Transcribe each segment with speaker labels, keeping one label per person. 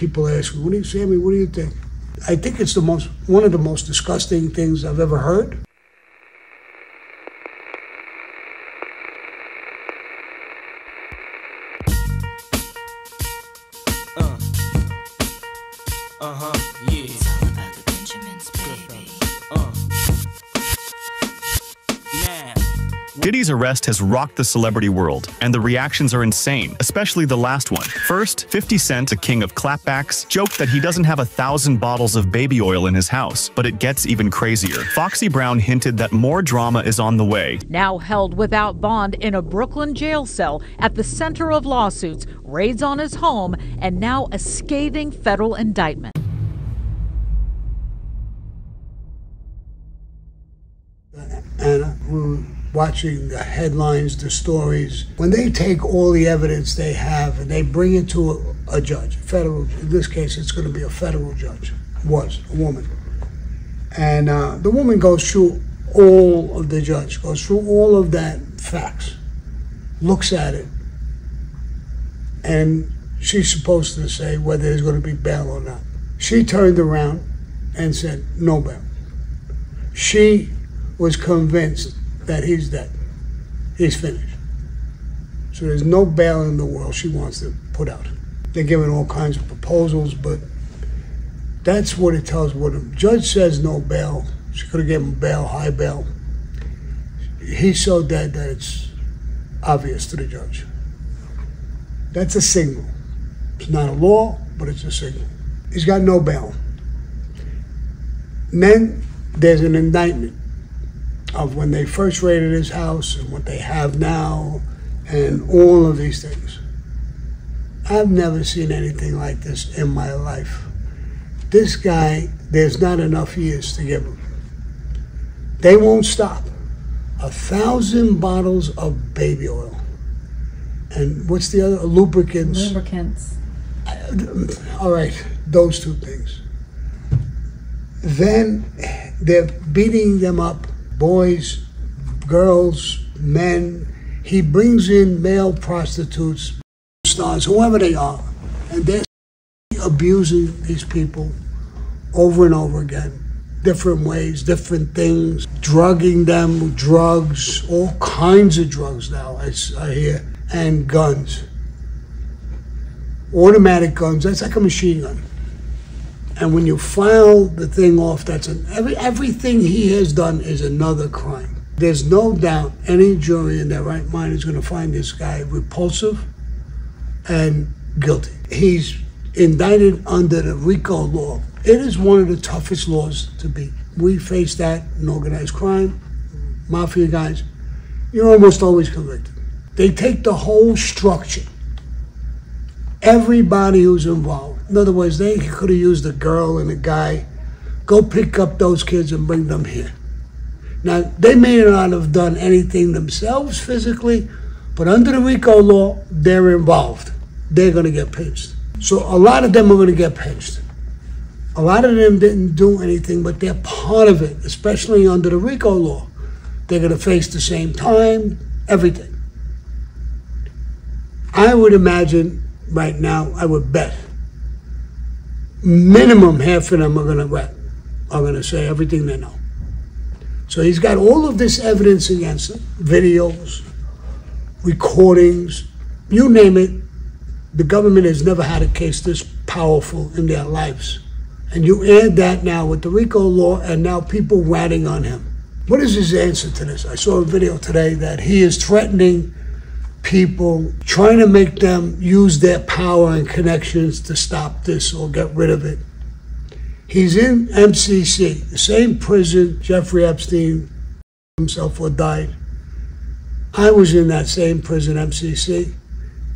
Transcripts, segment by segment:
Speaker 1: people ask me, "What do you, Sammy? What do you think?" I think it's the most one of the most disgusting things I've ever heard.
Speaker 2: Uh huh, yeah.
Speaker 3: Diddy's arrest has rocked the celebrity world, and the reactions are insane, especially the last one. First, 50 Cent, a king of clapbacks, joked that he doesn't have a thousand bottles of baby oil in his house, but it gets even crazier. Foxy Brown hinted that more drama is on the way.
Speaker 4: Now held without bond in a Brooklyn jail cell at the center of lawsuits, raids on his home, and now a scathing federal indictment.
Speaker 1: Anna, we were watching the headlines, the stories. When they take all the evidence they have and they bring it to a, a judge, federal, in this case, it's going to be a federal judge, was a woman. And uh, the woman goes through all of the judge, goes through all of that facts, looks at it, and she's supposed to say whether there's going to be bail or not. She turned around and said, no bail. She was convinced that he's dead. He's finished. So there's no bail in the world she wants to put out. They're giving all kinds of proposals, but that's what it tells. What a judge says no bail. She could have given him bail, high bail. He's so dead that it's obvious to the judge. That's a signal. It's not a law, but it's a signal. He's got no bail. And then there's an indictment of when they first raided his house and what they have now and all of these things. I've never seen anything like this in my life. This guy, there's not enough years to give him. They won't stop. A thousand bottles of baby oil. And what's the other? Lubricants.
Speaker 5: Lubricants.
Speaker 1: Uh, all right, those two things. Then they're beating them up boys, girls, men. He brings in male prostitutes, stars, whoever they are, and they're abusing these people over and over again. Different ways, different things, drugging them with drugs, all kinds of drugs now, I, I hear, and guns. Automatic guns, that's like a machine gun. And when you file the thing off, that's an, every, everything he has done is another crime. There's no doubt any jury in their right mind is going to find this guy repulsive and guilty. He's indicted under the RICO law. It is one of the toughest laws to beat. We face that in organized crime, mafia guys. You're almost always convicted. They take the whole structure, everybody who's involved. In other words, they could have used a girl and a guy. Go pick up those kids and bring them here. Now, they may not have done anything themselves physically, but under the RICO law, they're involved. They're going to get pinched. So a lot of them are going to get pinched. A lot of them didn't do anything, but they're part of it, especially under the RICO law. They're going to face the same time, everything. I would imagine right now, I would bet minimum half of them are going to are going to say everything they know. So he's got all of this evidence against him videos, recordings, you name it. The government has never had a case this powerful in their lives. And you add that now with the RICO law, and now people ratting on him. What is his answer to this? I saw a video today that he is threatening people, trying to make them use their power and connections to stop this or get rid of it. He's in MCC, the same prison Jeffrey Epstein himself or died. I was in that same prison, MCC,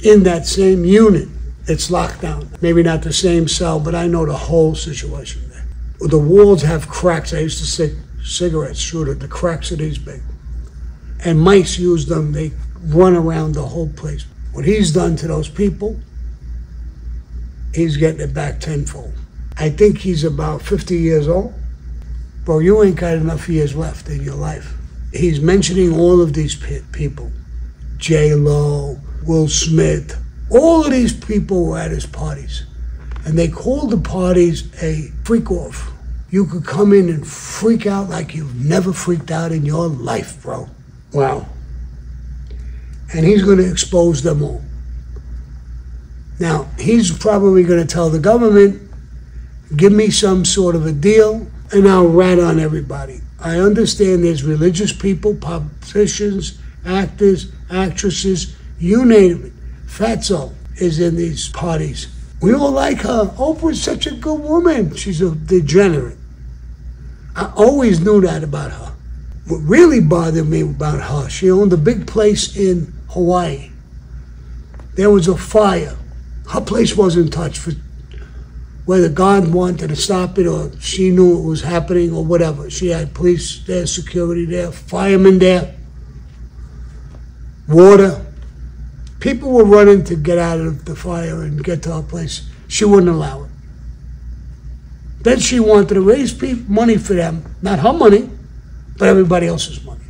Speaker 1: in that same unit. It's locked down. Maybe not the same cell, but I know the whole situation there. The walls have cracks. I used to stick cigarettes through it. The cracks are these big. And mice use them. They run around the whole place. What he's done to those people, he's getting it back tenfold. I think he's about 50 years old. Bro, you ain't got enough years left in your life. He's mentioning all of these people J Lo, Will Smith, all of these people were at his parties. And they called the parties a freak off. You could come in and freak out like you've never freaked out in your life, bro. Wow. And he's going to expose them all. Now, he's probably going to tell the government, give me some sort of a deal, and I'll rat on everybody. I understand there's religious people, politicians, actors, actresses, you name it. Fatso is in these parties. We all like her. Oprah's such a good woman. She's a degenerate. I always knew that about her. What really bothered me about her, she owned a big place in Hawaii. There was a fire. Her place wasn't touched for whether God wanted to stop it or she knew it was happening or whatever. She had police there, security there, firemen there, water. People were running to get out of the fire and get to her place. She wouldn't allow it. Then she wanted to raise money for them, not her money, but everybody else's money.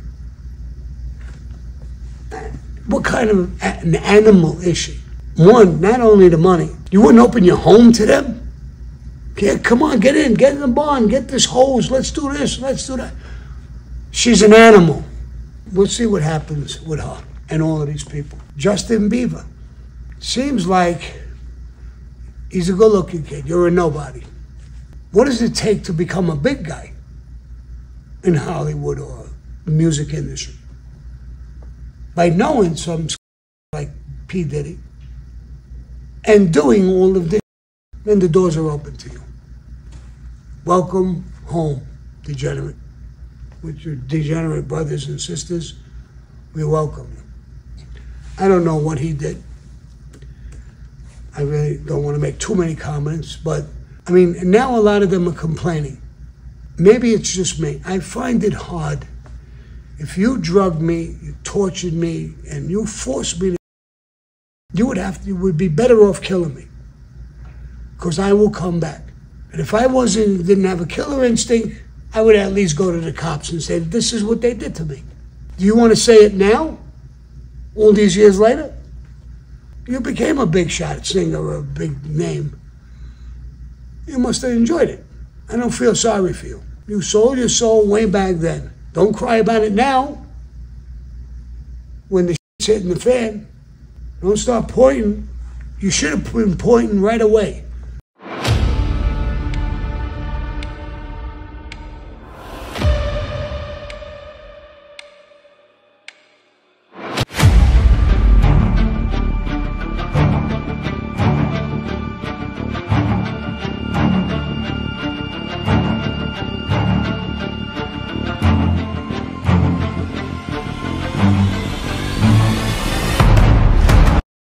Speaker 1: What kind of an animal is she? One, not only the money. You wouldn't open your home to them? Yeah, come on, get in, get in the barn, get this hose, let's do this, let's do that. She's an animal. We'll see what happens with her and all of these people. Justin Bieber. Seems like he's a good looking kid. You're a nobody. What does it take to become a big guy in Hollywood or the music industry? By knowing some like P. Diddy and doing all of this, then the doors are open to you. Welcome home, degenerate. With your degenerate brothers and sisters, we welcome you. I don't know what he did. I really don't want to make too many comments, but I mean, now a lot of them are complaining. Maybe it's just me. I find it hard. If you drugged me, you tortured me, and you forced me to, you would have to, you would be better off killing me. Because I will come back. And if I wasn't, didn't have a killer instinct, I would at least go to the cops and say, this is what they did to me. Do you want to say it now? All these years later? You became a big shot singer a big name. You must have enjoyed it. I don't feel sorry for you. You sold your soul way back then. Don't cry about it now. When the shit's hitting the fan, don't start pointing. You should have been pointing right away.